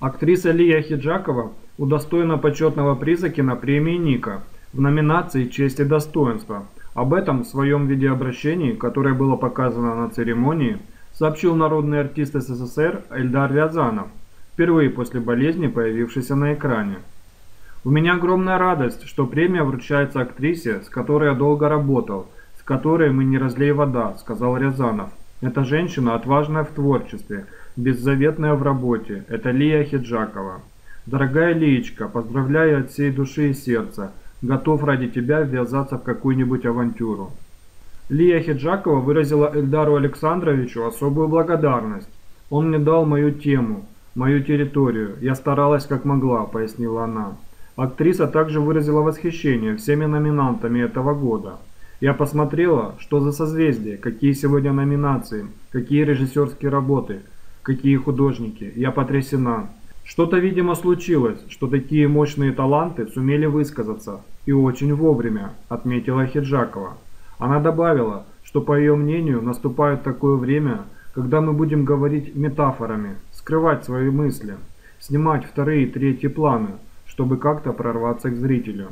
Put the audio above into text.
Актриса Лия Хиджакова удостоена почетного приза кинопремии «Ника» в номинации «Честь и достоинство». Об этом в своем видеообращении, которое было показано на церемонии, сообщил народный артист СССР Эльдар Рязанов, впервые после болезни появившийся на экране. «У меня огромная радость, что премия вручается актрисе, с которой я долго работал, с которой мы не разлей вода», – сказал Рязанов. «Эта женщина отважная в творчестве, беззаветная в работе. Это Лия Хиджакова. Дорогая Лиечка, поздравляю от всей души и сердца. Готов ради тебя ввязаться в какую-нибудь авантюру». Лия Хиджакова выразила Эльдару Александровичу особую благодарность. «Он мне дал мою тему, мою территорию. Я старалась как могла», – пояснила она. Актриса также выразила восхищение всеми номинантами этого года. Я посмотрела, что за созвездие, какие сегодня номинации, какие режиссерские работы, какие художники. Я потрясена. Что-то, видимо, случилось, что такие мощные таланты сумели высказаться. И очень вовремя, отметила Хиджакова. Она добавила, что по ее мнению наступает такое время, когда мы будем говорить метафорами, скрывать свои мысли, снимать вторые и третьи планы, чтобы как-то прорваться к зрителю.